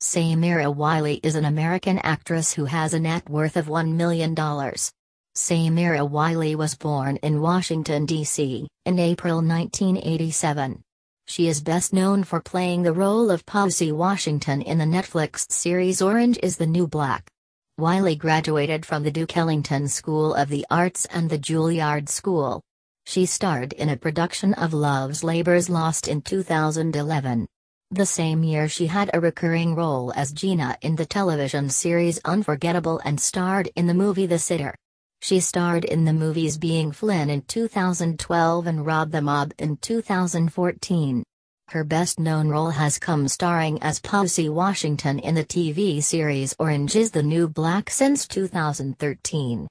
Samira Wiley is an American actress who has a net worth of $1 million. Samira Wiley was born in Washington, D.C., in April 1987. She is best known for playing the role of Poussey Washington in the Netflix series Orange is the New Black. Wiley graduated from the Duke Ellington School of the Arts and the Juilliard School. She starred in a production of Love's Labour's Lost in 2011. The same year she had a recurring role as Gina in the television series Unforgettable and starred in the movie The Sitter. She starred in the movies Being Flynn in 2012 and Rob the Mob in 2014. Her best known role has come starring as Poussey Washington in the TV series Orange is the New Black since 2013.